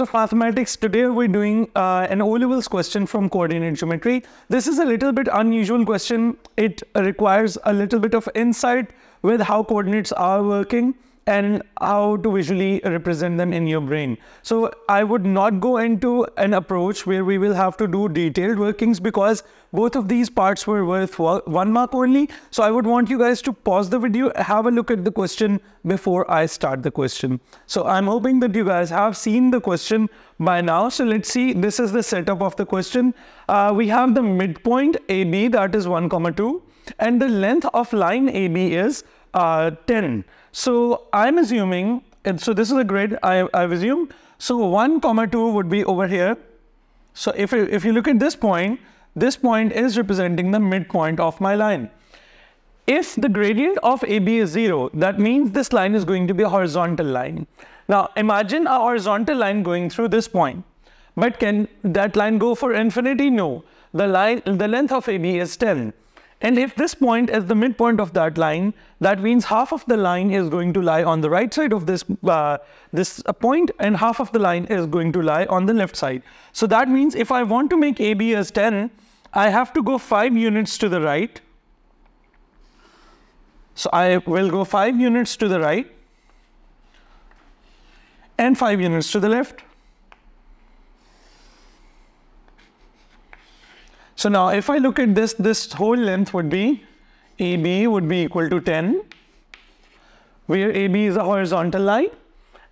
of mathematics. Today we're doing uh, an O-levels question from coordinate geometry. This is a little bit unusual question. It requires a little bit of insight with how coordinates are working and how to visually represent them in your brain. So I would not go into an approach where we will have to do detailed workings because both of these parts were worth one mark only. So I would want you guys to pause the video, have a look at the question before I start the question. So I'm hoping that you guys have seen the question by now. So let's see, this is the setup of the question. Uh, we have the midpoint AB that is 1 comma 2 and the length of line AB is uh, 10. So I'm assuming, and so this is a grid I, I've assumed. So 1 comma 2 would be over here. So if you, if you look at this point, this point is representing the midpoint of my line. If the gradient of AB is 0, that means this line is going to be a horizontal line. Now imagine a horizontal line going through this point. But can that line go for infinity? No. The line, the length of AB is 10. And if this point is the midpoint of that line, that means half of the line is going to lie on the right side of this, uh, this point and half of the line is going to lie on the left side. So that means if I want to make AB as 10, I have to go 5 units to the right. So I will go 5 units to the right and 5 units to the left. So now if I look at this, this whole length would be AB would be equal to 10, where AB is a horizontal line.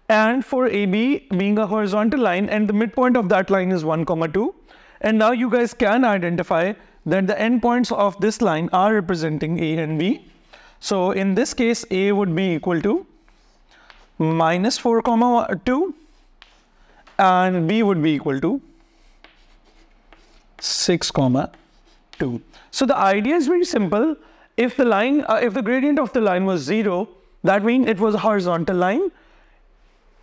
And for AB being a horizontal line and the midpoint of that line is 1 comma 2. And now you guys can identify that the endpoints of this line are representing A and B. So in this case, A would be equal to minus 4 comma 2 and B would be equal to 6 comma 2. So the idea is very simple. If the line, uh, if the gradient of the line was 0, that means it was a horizontal line.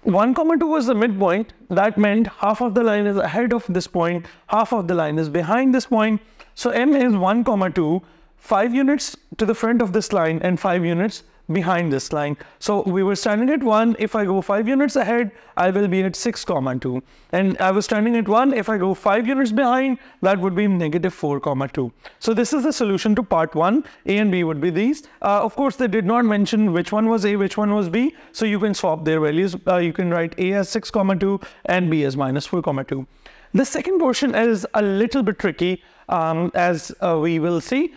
1 comma 2 was the midpoint. That meant half of the line is ahead of this point, half of the line is behind this point. So m is 1 comma 2, 5 units to the front of this line and 5 units behind this line. So we were standing at 1. If I go 5 units ahead, I will be at 6 comma 2. And I was standing at 1. If I go 5 units behind, that would be negative 4 comma 2. So this is the solution to part 1. A and B would be these. Uh, of course, they did not mention which one was A, which one was B. So you can swap their values. Uh, you can write A as 6 comma 2 and B as minus 4 comma 2. The second portion is a little bit tricky um, as uh, we will see.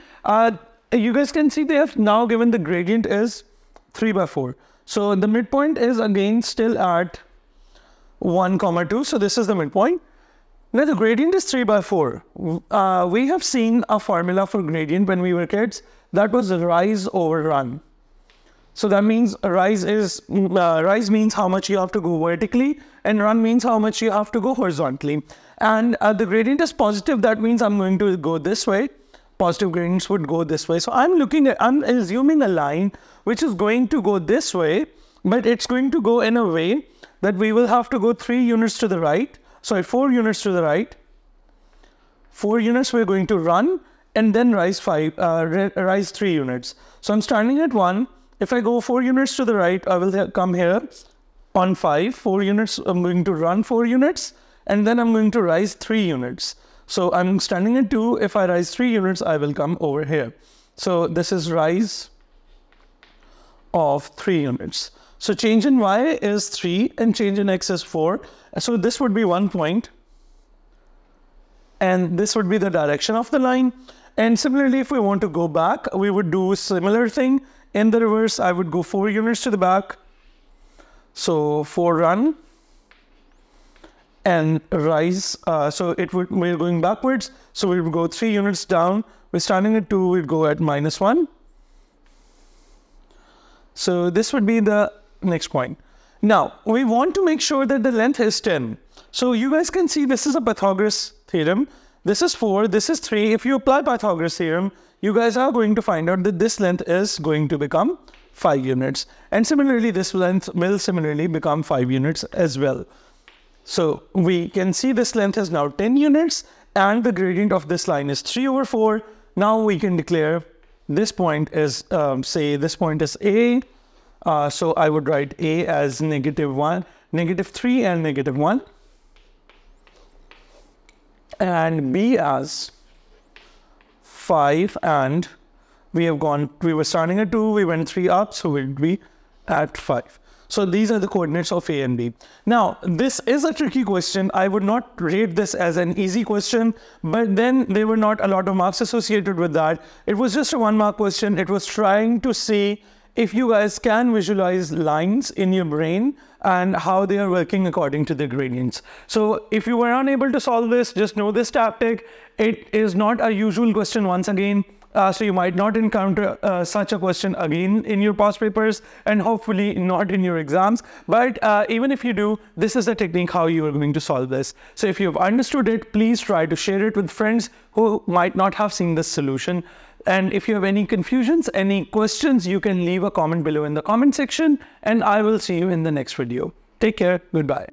You guys can see they have now given the gradient is 3 by 4. So the midpoint is again still at 1 comma 2. So this is the midpoint. Now the gradient is 3 by 4. Uh, we have seen a formula for gradient when we were kids. That was rise over run. So that means rise is uh, rise means how much you have to go vertically and run means how much you have to go horizontally. And uh, the gradient is positive. That means I'm going to go this way positive gradients would go this way. So I'm looking at, I'm assuming a line which is going to go this way, but it's going to go in a way that we will have to go three units to the right. Sorry, four units to the right. Four units we're going to run and then rise five, uh, rise three units. So I'm starting at one. If I go four units to the right, I will come here on five, four units, I'm going to run four units, and then I'm going to rise three units. So I'm standing at 2. If I rise 3 units, I will come over here. So this is rise of 3 units. So change in y is 3 and change in x is 4. So this would be one point. And this would be the direction of the line. And similarly, if we want to go back, we would do a similar thing. In the reverse, I would go 4 units to the back. So 4 run and rise. Uh, so it would we're going backwards. So we would go three units down. We're starting at two. We'd go at minus one. So this would be the next point. Now we want to make sure that the length is 10. So you guys can see this is a Pythagoras theorem. This is 4, this is 3. If you apply Pythagoras theorem, you guys are going to find out that this length is going to become 5 units. And similarly, this length will similarly become 5 units as well. So we can see this length is now 10 units and the gradient of this line is 3 over 4. Now we can declare this point is, um, say this point is A. Uh, so I would write A as negative 1, negative 3 and negative 1. and b as 5 and we have gone, we were starting at 2, we went 3 up, so we'd be at 5. So these are the coordinates of A and B. Now, this is a tricky question. I would not rate this as an easy question, but then there were not a lot of marks associated with that. It was just a one mark question. It was trying to see if you guys can visualize lines in your brain and how they are working according to the gradients. So if you were unable to solve this, just know this tactic. It is not a usual question once again. Uh, so you might not encounter uh, such a question again in your past papers and hopefully not in your exams. But uh, even if you do, this is the technique how you are going to solve this. So if you've understood it, please try to share it with friends who might not have seen this solution. And if you have any confusions, any questions, you can leave a comment below in the comment section and I will see you in the next video. Take care. Goodbye.